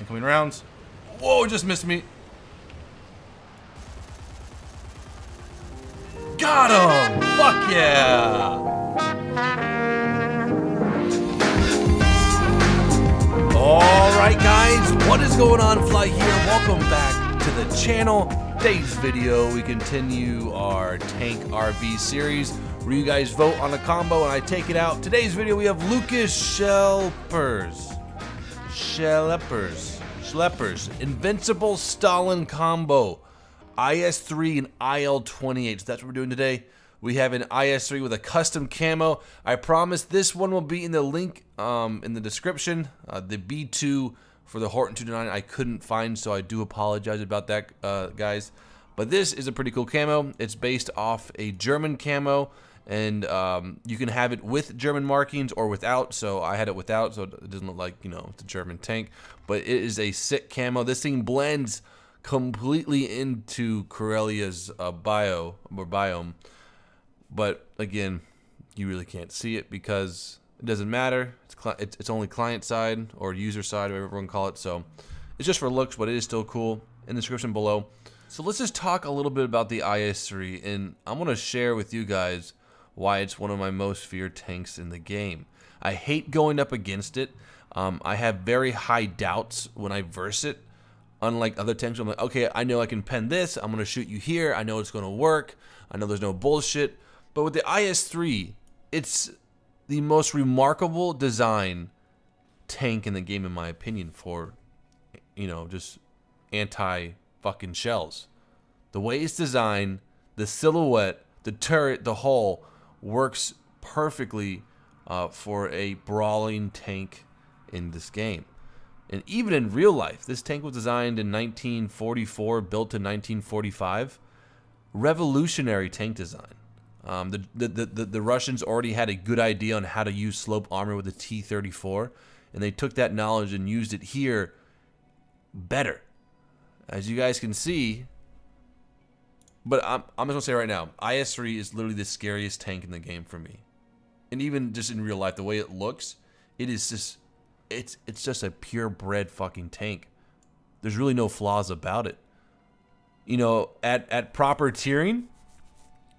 Incoming rounds. Whoa, just missed me. Got him! Fuck yeah! Alright guys, what is going on? Phly here. Welcome back to the channel. Today's video, we continue our Tank RB series where you guys vote on a combo and I take it out. Today's video, we have Lucas Schleppers. Schleppers. Schleppers. Invincible Stalin combo. IS-3 and IL-28. So that's what we're doing today. We have an IS-3 with a custom camo. I promise this one will be in the link um, in the description. Uh, the B2 for the Horten 229 I couldn't find, so I do apologize about that, uh, guys. But this is a pretty cool camo. It's based off a German camo, and um, you can have it with German markings or without. So I had it without, so it doesn't look like, you know, it's a German tank. But it is a sick camo. This thing blends completely into Karelia's uh, bio or biome. But again, you really can't see it because it doesn't matter. It's, it's, it's only client side or user side, whatever everyone call it. So it's just for looks, but it is still cool. In the description below. So let's just talk a little bit about the IS-3, and I'm to share with you guys why it's one of my most feared tanks in the game. I hate going up against it. Um, I have very high doubts when I verse it Unlike other tanks, I'm like, okay, I know I can pen this. I'm going to shoot you here. I know it's going to work. I know there's no bullshit. But with the IS-3, it's the most remarkable design tank in the game, in my opinion, for, you know, just anti-fucking shells. The way it's designed, the silhouette, the turret, the hull, works perfectly uh, for a brawling tank in this game. And even in real life, this tank was designed in 1944, built in 1945. Revolutionary tank design. Um, the, the, the, the Russians already had a good idea on how to use slope armor with the T-34, and they took that knowledge and used it here better. As you guys can see, but I'm, I'm just to say right now, IS-3 is literally the scariest tank in the game for me. And even just in real life, the way it looks, it is just it's it's just a purebred fucking tank. There's really no flaws about it. You know, at at proper tiering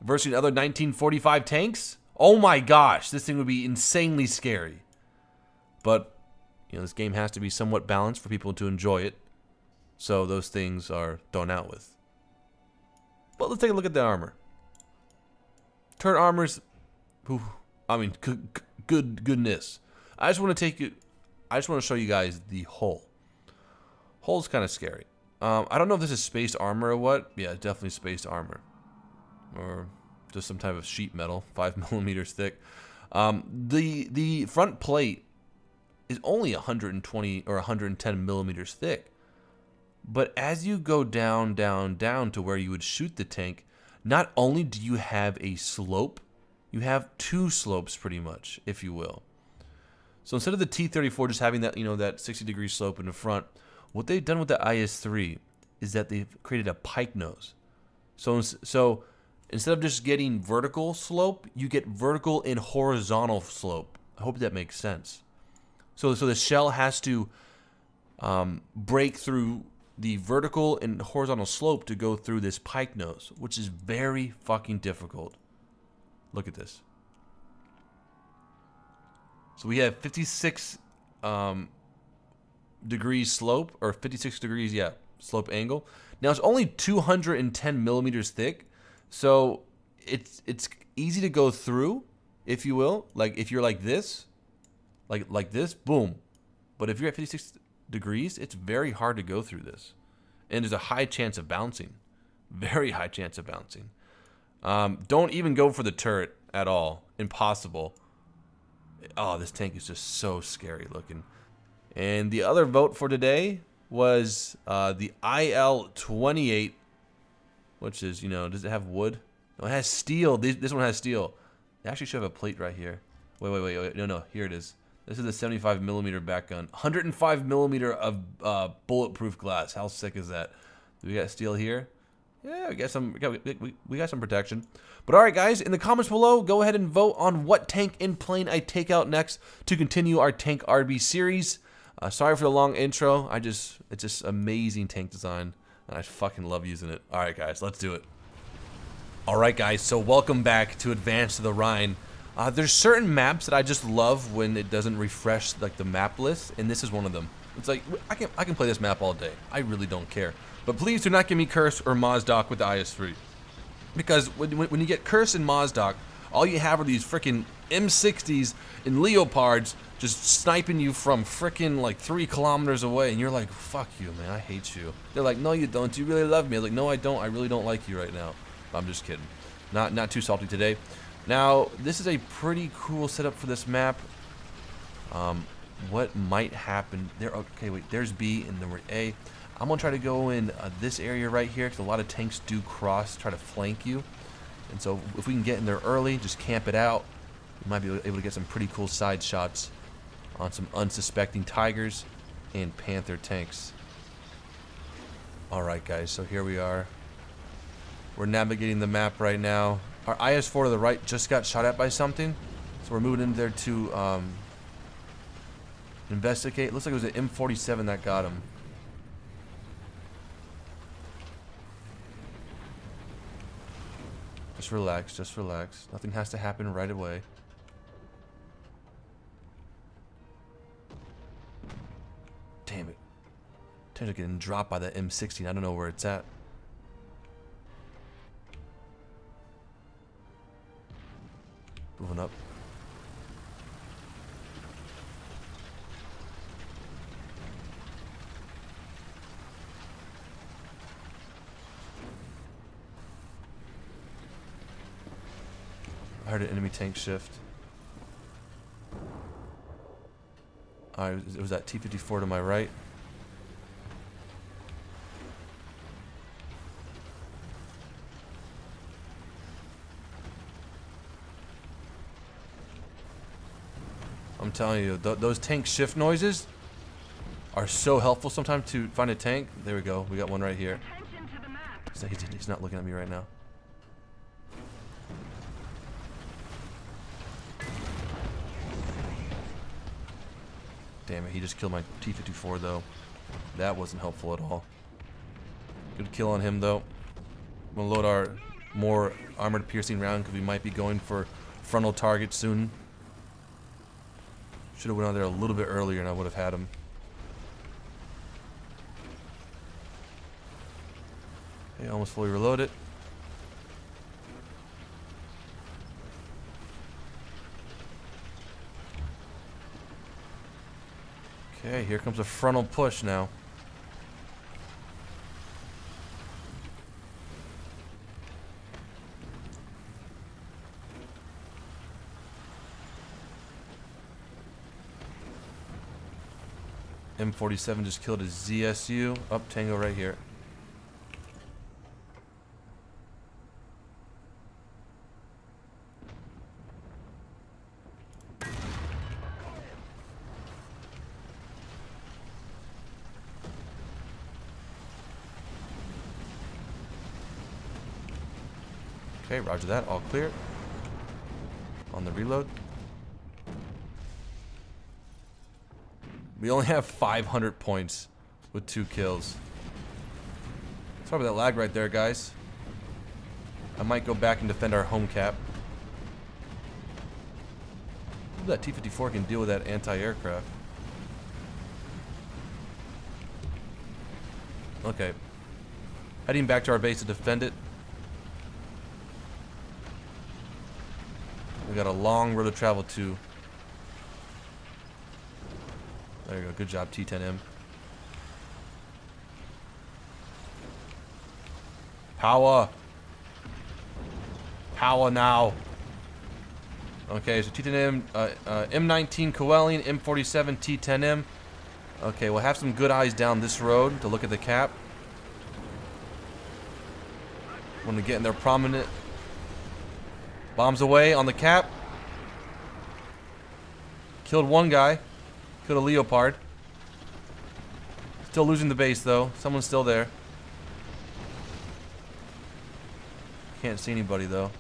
versus other 1945 tanks, oh my gosh, this thing would be insanely scary. But you know, this game has to be somewhat balanced for people to enjoy it. So those things are thrown out with. But let's take a look at the armor. Turn armors, whew, I mean, good, good goodness. I just want to take it I just want to show you guys the hull. Hull's kind of scary. Um, I don't know if this is spaced armor or what. Yeah, definitely spaced armor. Or just some type of sheet metal, 5 millimeters thick. Um, the, the front plate is only 120 or 110 millimeters thick. But as you go down, down, down to where you would shoot the tank, not only do you have a slope, you have two slopes pretty much, if you will. So instead of the T34 just having that, you know, that 60 degree slope in the front, what they've done with the IS3 is that they've created a pike nose. So, so instead of just getting vertical slope, you get vertical and horizontal slope. I hope that makes sense. So, so the shell has to um, break through the vertical and horizontal slope to go through this pike nose, which is very fucking difficult. Look at this. So we have 56 um, degrees slope, or 56 degrees, yeah, slope angle. Now it's only 210 millimeters thick, so it's it's easy to go through, if you will. Like if you're like this, like like this, boom. But if you're at 56 degrees, it's very hard to go through this, and there's a high chance of bouncing, very high chance of bouncing. Um, don't even go for the turret at all. Impossible oh, this tank is just so scary looking. And the other vote for today was uh, the IL-28, which is, you know, does it have wood? No, it has steel. This, this one has steel. It actually should have a plate right here. Wait, wait, wait, wait. No, no, here it is. This is a 75 millimeter back gun. 105 millimeter of uh, bulletproof glass. How sick is that? Do we got steel here? Yeah, we got some. We got, we, we got some protection. But all right, guys, in the comments below, go ahead and vote on what tank in plane I take out next to continue our Tank RB series. Uh, sorry for the long intro. I just, it's just amazing tank design, and I fucking love using it. All right, guys, let's do it. All right, guys, so welcome back to Advance to the Rhine. Uh, there's certain maps that I just love when it doesn't refresh like the map list, and this is one of them. It's like, I can, I can play this map all day. I really don't care. But please do not give me Kursk or Mozdok with the IS-3. Because when, when, you get Kursk and Mozdok, all you have are these freaking M60s and Leopards just sniping you from freaking like three kilometers away, and you're like, fuck you, man, I hate you. They're like, no, you don't. You really love me. I'm like, no, I don't. I really don't like you right now. I'm just kidding. Not, not too salty today. Now, this is a pretty cool setup for this map. Um, what might happen there? Okay, wait, there's B and then we're A. I'm gonna try to go in uh, this area right here because a lot of tanks do cross, try to flank you. And so if we can get in there early, just camp it out, we might be able to get some pretty cool side shots on some unsuspecting Tigers and Panther tanks. Alright guys, so here we are. We're navigating the map right now. Our IS-4 to the right just got shot at by something. So we're moving in there to um, investigate. Looks like it was an M47 that got him. Just relax, just relax. Nothing has to happen right away. Damn it. Tends to getting dropped by the M16. I don't know where it's at. Moving up. I heard an enemy tank shift. Alright, it was that T-54 to my right. Telling you, th those tank shift noises are so helpful sometimes to find a tank. There we go. We got one right here. He's not looking at me right now. Damn it, he just killed my T-54 though. That wasn't helpful at all. Good kill on him though. We'll load our more armored piercing round because we might be going for frontal targets soon. Should have went on there a little bit earlier and I would have had him. Okay, almost fully reloaded. Okay, here comes a frontal push now. M47 just killed a ZSU. Up oh, Tango right here. Okay, roger that. All clear. On the reload. We only have 500 points with two kills. Sorry about that lag right there, guys. I might go back and defend our home cap. That T-54 can deal with that anti-aircraft. Okay. Heading back to our base to defend it. We got a long road to travel to. There you go. Good job, T10M. Power. Power now. Okay, so T10M, uh, uh, M19 Coelian, M47 T10M. Okay, we'll have some good eyes down this road to look at the cap. When we get in there prominent. Bombs away on the cap. Killed one guy. Kill a leopard. Still losing the base, though. Someone's still there. Can't see anybody, though.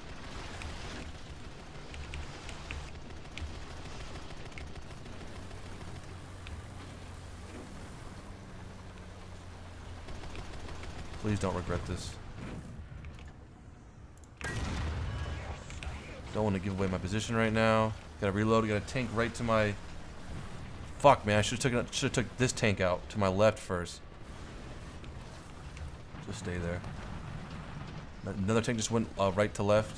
Please don't regret this. Don't want to give away my position right now. Gotta reload, Got to tank right to my Fuck, man. I should have took took this tank out to my left first. Just stay there. Another tank just went uh, right to left.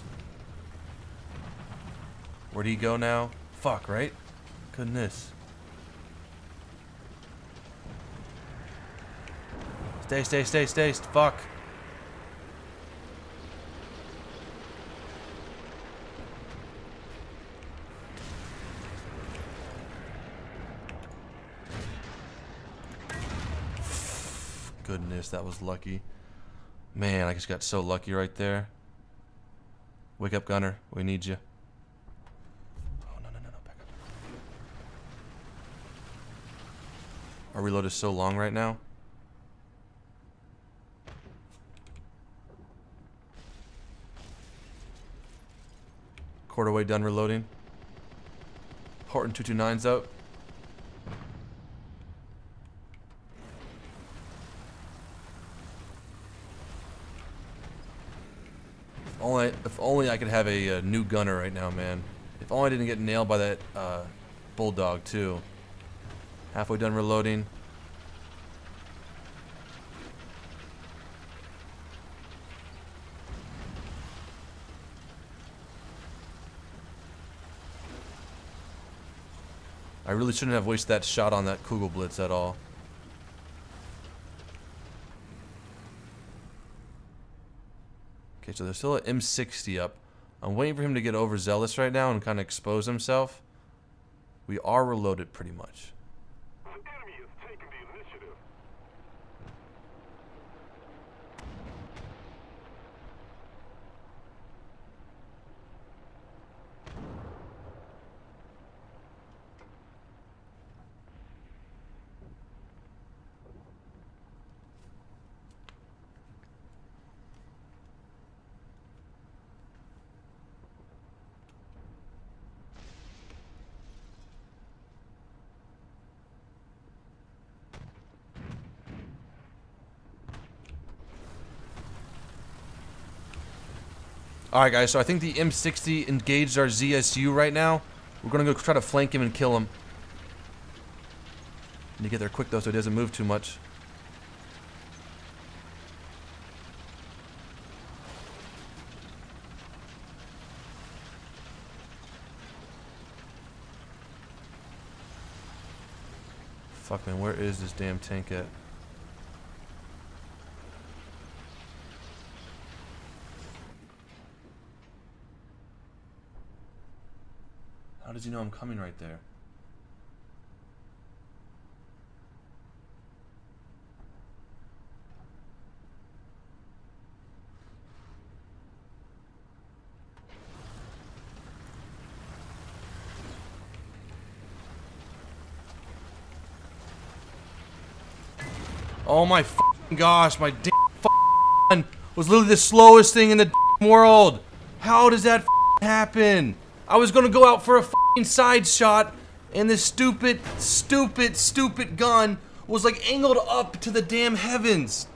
Where'd he go now? Fuck, right? Goodness. Stay, stay, stay, stay. Fuck. Goodness, that was lucky. Man, I just got so lucky right there. Wake up, Gunner. We need you. Oh, no, no, no, no. Back up. Our reload is so long right now. Quarter way done reloading. Horten 229's out. If only, if only I could have a, a, new gunner right now, man. If only I didn't get nailed by that uh, bulldog too. Halfway done reloading. I really shouldn't have wasted that shot on that Kugelblitz at all. Okay, so there's still an M60 up. I'm waiting for him to get overzealous right now and kind of expose himself. We are reloaded pretty much. Alright guys, so I think the M60 engaged our ZSU right now. We're gonna go try to flank him and kill him. Need to get there quick though so he doesn't move too much. Fuck man, where is this damn tank at? Does he know I'm coming right there? Oh my gosh, my damn! was literally the slowest thing in the world. How does that happen? I was gonna go out for a side shot, and this stupid, stupid, stupid gun was like angled up to the damn heavens.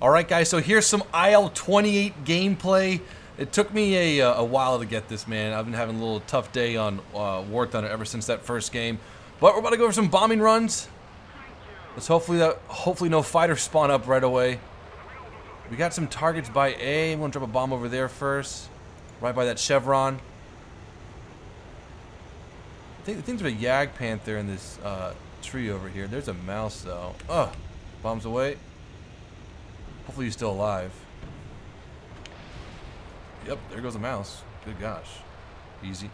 Alright guys, so here's some IL-28 gameplay. It took me a, uh, a while to get this, man. I've been having a little tough day on uh, War Thunder ever since that first game. But we're about to go over some bombing runs. Let's hopefully that hopefully no fighter spawn up right away. We got some targets by A. I'm gonna drop a bomb over there first. Right by that chevron. I think, there's a Jagdpanther in this uh, tree over here. There's a mouse though. Ugh. Bombs away. Hopefully he's still alive. Yep, there goes a mouse. Good gosh. Easy.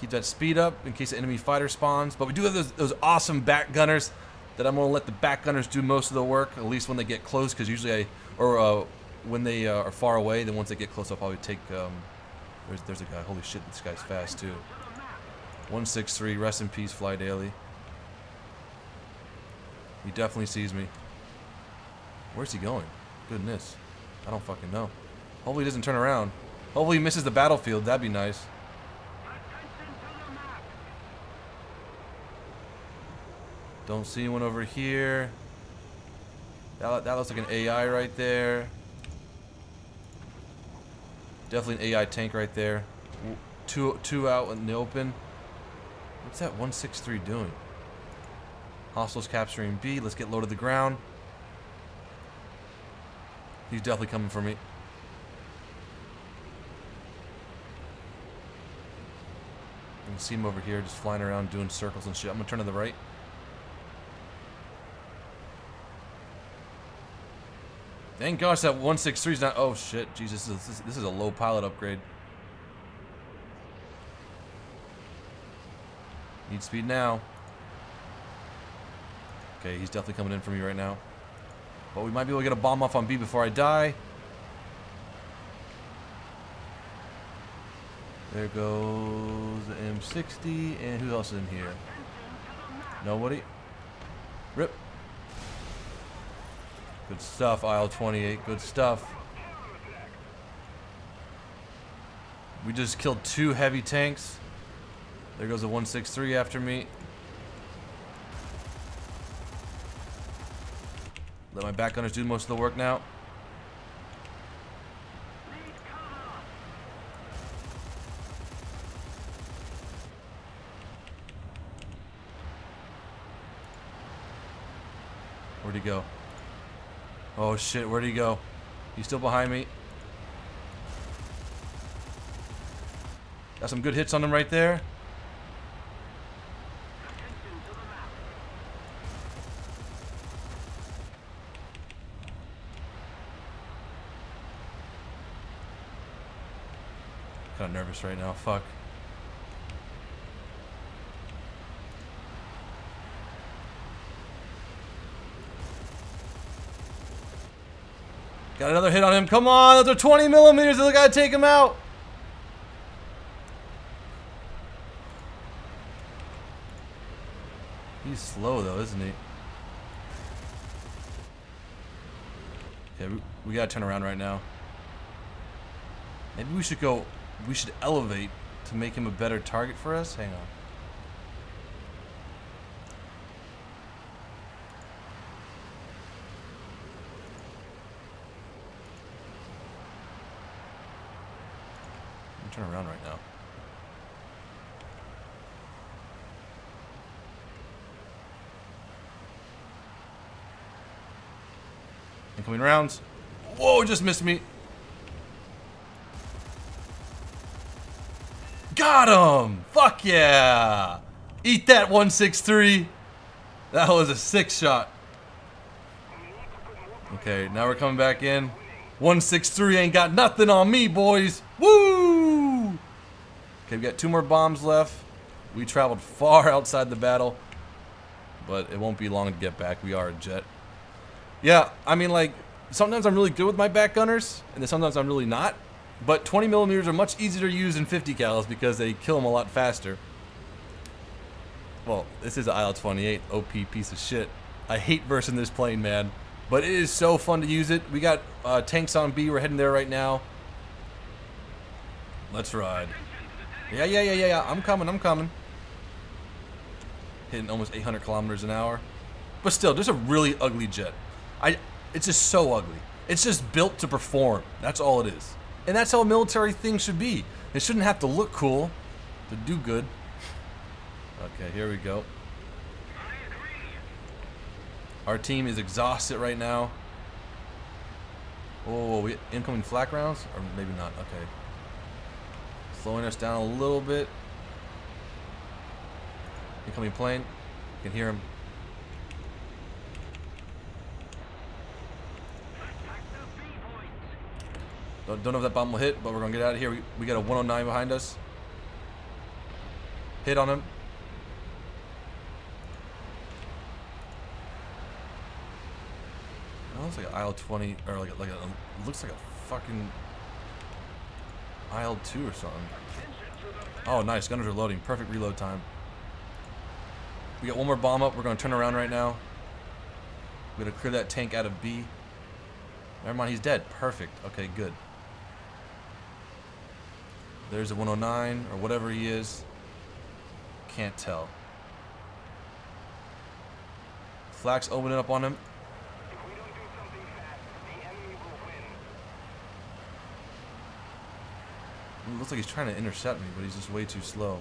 Keep that speed up in case the enemy fighter spawns. But we do have those, those awesome back gunners that I'm going to let the back gunners do most of the work, at least when they get close, because usually I, or uh, when they uh, are far away, then once they get close, I'll probably take, um, there's, there's a guy, holy shit, this guy's fast too. 163, rest in peace, Phly Daily. He definitely sees me. Where's he going? Goodness. I don't fucking know. Hopefully he doesn't turn around. Hopefully he misses the battlefield, that'd be nice. Don't see anyone over here. That, that looks like an AI right there. Definitely an AI tank right there. Two, two out in the open. What's that 163 doing? Hostiles capturing B. Let's get low to the ground. He's definitely coming for me. You can see him over here just flying around doing circles and shit. I'm gonna turn to the right. Thank gosh that 163 is not. Oh shit, Jesus, this is, this is a low pilot upgrade. Need speed now. Okay, he's definitely coming in for me right now. But we might be able to get a bomb off on B before I die. There goes the M60, and who else is in here? Nobody? Rip. Good stuff, IL-28. Good stuff. We just killed two heavy tanks. There goes a 163 after me. Let my back gunners do most of the work now. Where'd he go? Oh shit, where'd he go? He's still behind me. Got some good hits on him right there. Kind of nervous right now. Fuck. Got another hit on him. Come on, those are 20 millimeters. I gotta take him out. He's slow though, isn't he? Okay, we, we gotta turn around right now. Maybe we should go, we should elevate to make him a better target for us. Hang on. Turn around right now. Incoming rounds. Whoa, just missed me. Got him! Fuck yeah! Eat that 163. That was a six shot. Okay, now we're coming back in. 163 ain't got nothing on me, boys. Okay, we got two more bombs left. We traveled far outside the battle, but it won't be long to get back. We are a jet. Yeah, I mean, like, sometimes I'm really good with my back gunners, and then sometimes I'm really not. But 20 millimeters are much easier to use than 50 cals because they kill them a lot faster. Well, this is an IL-28 OP piece of shit. I hate versing this plane, man. But it is so fun to use it. We got uh, tanks on B. We're heading there right now. Let's ride. Yeah, yeah, yeah, yeah, yeah. I'm coming. I'm coming. Hitting almost 800 kilometers an hour. But still, just a really ugly jet. I. It's just so ugly. It's just built to perform. That's all it is. And that's how a military thing should be. It shouldn't have to look cool to do good. Okay, here we go. Our team is exhausted right now. Oh, we incoming flak rounds? Or maybe not. Okay. Slowing us down a little bit. Incoming plane. You can hear him. Don't, don't know if that bomb will hit, but we're going to get out of here. We, we got a 109 behind us. Hit on him. looks like an IL-20 or like like a looks like a fucking IL-2 or something. Oh, nice. Gunners are loading. Perfect reload time. We got one more bomb up. We're going to turn around right now. We're going to clear that tank out of B. Never mind, he's dead. Perfect. Okay, good. There's a 109 or whatever he is. Can't tell. Flak's opening up on him. If we don't do something fast, the enemy will win. It looks like he's trying to intercept me, but he's just way too slow.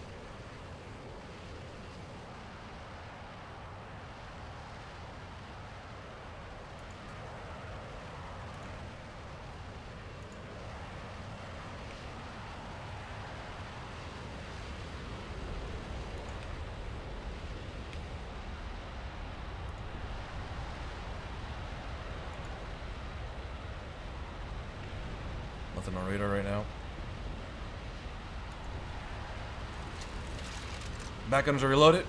Nothing on radar right now. Back guns are reloaded.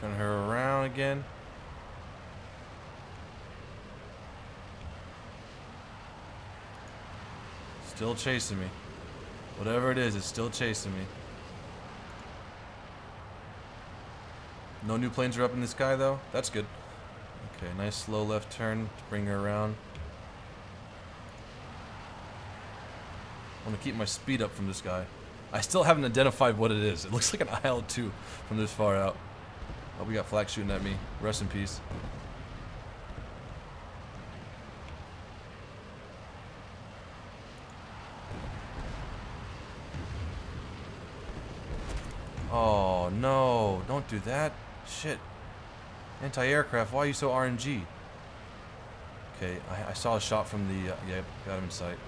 Turn her around again. Still chasing me. Whatever it is, it's still chasing me. No new planes are up in the sky though. That's good. Okay, nice slow left turn to bring her around. I want to keep my speed up from this guy. I still haven't identified what it is. It looks like an IL-2 from this far out. Oh, we got flak shooting at me. Rest in peace. Oh, no. Don't do that. Shit. Anti-aircraft, why are you so RNG? Okay, I, I saw a shot from the... Uh, yeah, got him in sight.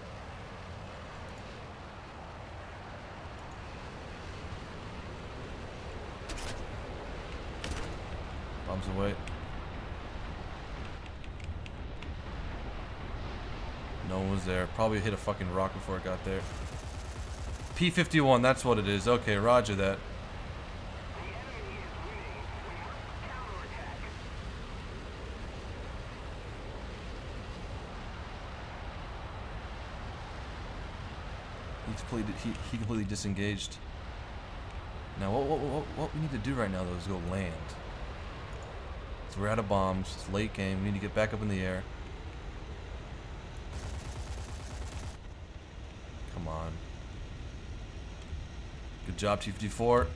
Bombs away. No one was there. Probably hit a fucking rock before it got there. P-51, that's what it is. Okay, roger that. The. He's completely, he, he completely disengaged. Now, what, what, what, what we need to do right now, though, is go land. So we're out of bombs. It's late game. We need to get back up in the air. Come on. Good job, T-54.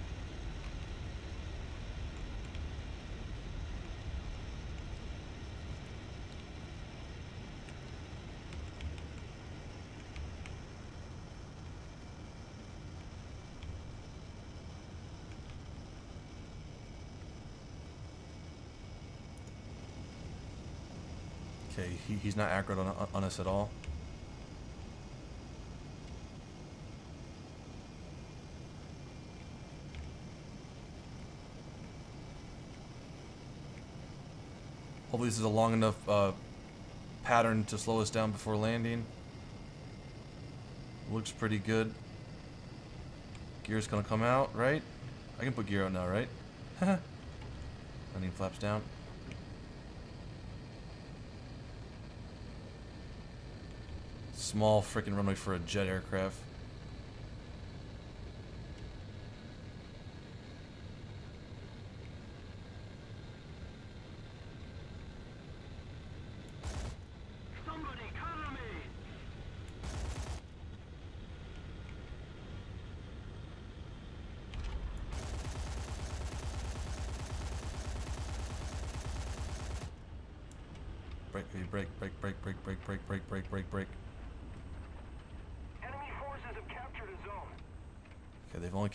Okay, he, he's not accurate on, on us at all. Hopefully this is a long enough uh, pattern to slow us down before landing. Looks pretty good. Gear's gonna come out, right? I can put gear out now, right? Landing flaps down. Small freaking runway for a jet aircraft.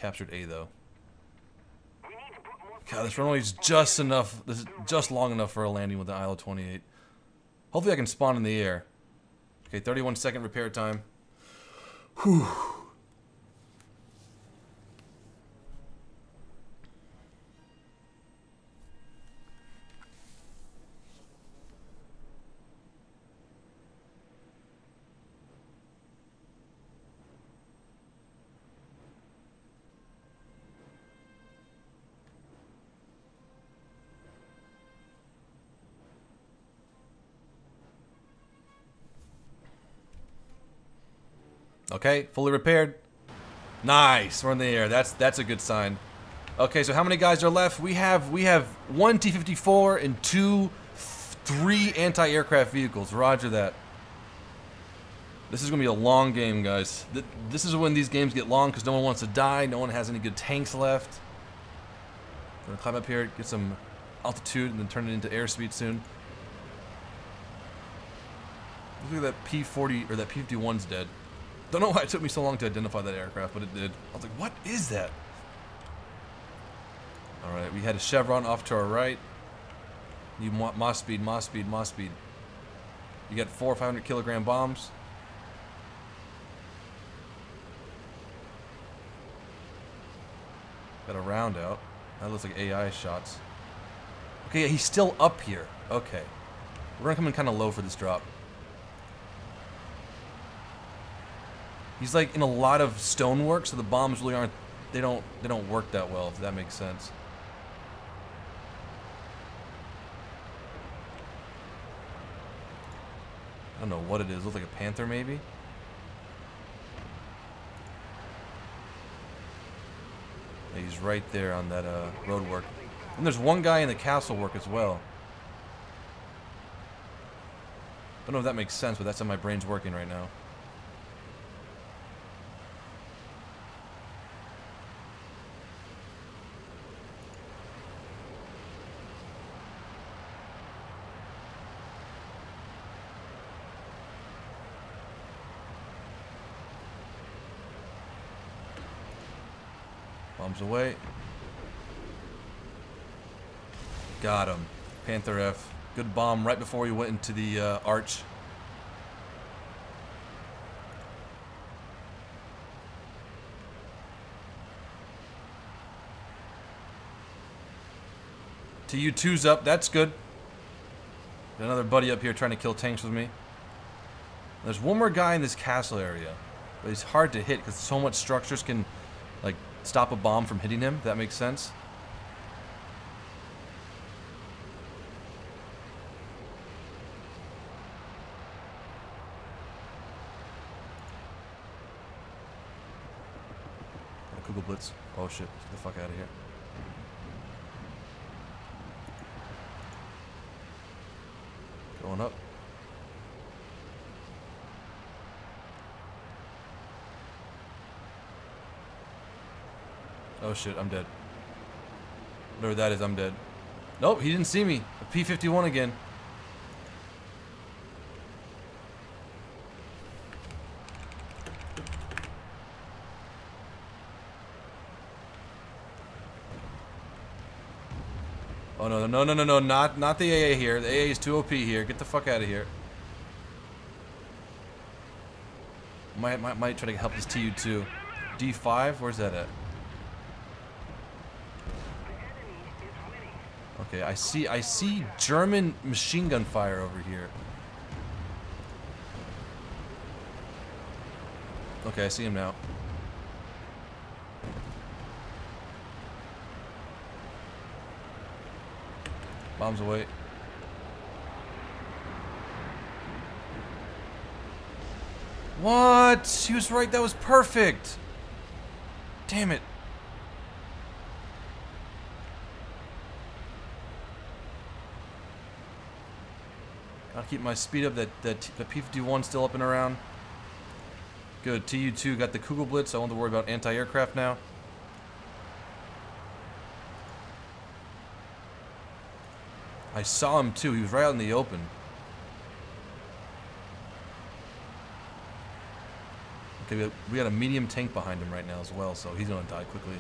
Captured A though. God, this runway's just enough. This is just long enough for a landing with the IL-28. Hopefully, I can spawn in the air. Okay, 31 second repair time. Whew. Okay, fully repaired. Nice, we're in the air. That's that's a good sign. Okay, so how many guys are left? We have we have one T-54 and two, three anti-aircraft vehicles. Roger that. This is going to be a long game, guys. This is when these games get long because no one wants to die. No one has any good tanks left. I'm Gonna climb up here, get some altitude, and then turn it into airspeed soon. Look at that P-40, or that P-51's dead. Don't know why it took me so long to identify that aircraft, but it did. I was like, what is that? Alright, we had a Chevron off to our right. Mo Moss speed, Moss speed, Moss speed. You got four or 500 kilogram bombs. Got a round out. That looks like AI shots. Okay, he's still up here. Okay. We're gonna come in kind of low for this drop. He's like in a lot of stonework, so the bombs really aren't. They don't. They don't work that well. If that makes sense. I don't know what it is. Looks like a panther, maybe. Yeah, he's right there on that uh, road work. And there's one guy in the castle work as well. I Don't know if that makes sense, but that's how my brain's working right now. Bombs away. Got him. Panther F. Good bomb right before he went into the uh, arch. TU2's up. That's good. Got another buddy up here trying to kill tanks with me. There's one more guy in this castle area. But he's hard to hit because so much structures can, stop a bomb from hitting him. That makes sense. Kugelblitz. Oh shit, get the fuck out of here. Going up. Oh shit, I'm dead. Whatever that is, I'm dead. Nope, he didn't see me. A P-51 again. Oh no, no, no, no, no, not not the AA here. The AA is too OP here. Get the fuck out of here. Might, might, might try to help this TU2. D5, where's that at? Okay, I see I see German machine gun fire over here. Okay, I see him now. Bombs away. What? He was right. That was perfect. Damn it. Keep my speed up. That that the P51 still up and around. Good. TU2 got the Kugelblitz. I don't have to worry about anti-aircraft now. I saw him too. He was right out in the open. Okay, we got, we got a medium tank behind him right now as well, so he's gonna die quickly.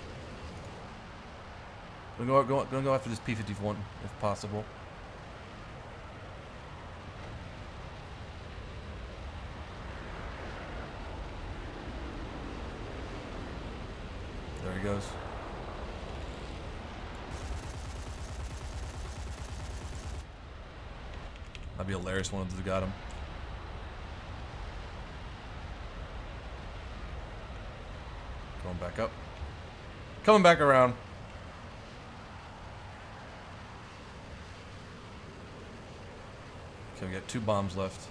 Gonna go, go, gonna go after this P-51 if possible. He goes. That'd be hilarious one of them got him. Going back up. Coming back around. Okay, we got two bombs left.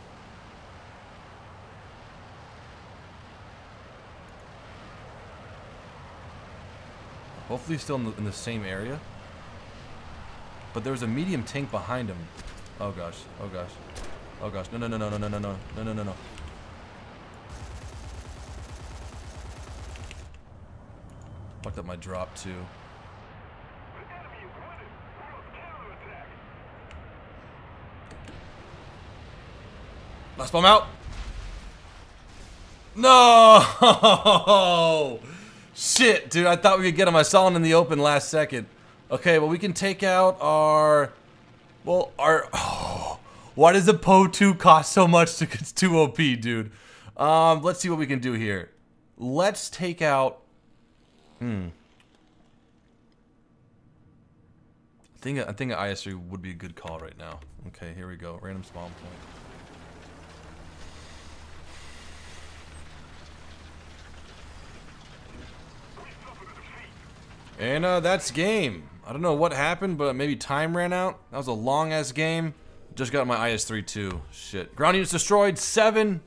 Hopefully still in the, in the same area. But there was a medium tank behind him. Oh gosh, oh gosh. Oh gosh, no, no, no, no, no, no, no, no, no, no, no, no. Fucked up my drop too. Last bomb out. No! Shit, dude, I thought we could get him. I saw him in the open last second. Okay, well, we can take out our... Well, our... why does the Po-2 cost so much? It's too OP, dude. Um, let's see what we can do here. Let's take out... Hmm. I think, I think an IS-3 would be a good call right now. Okay, here we go. Random spawn point. And uh, that's game. I don't know what happened, but maybe time ran out. That was a long ass game. Just got my IS-3 too. Shit. Ground units destroyed. Seven.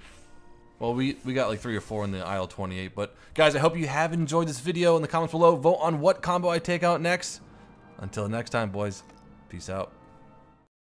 Well, we, we got like three or four in the IL-28. But guys, I hope you have enjoyed this video. In the comments below, vote on what combo I take out next. Until next time, boys. Peace out.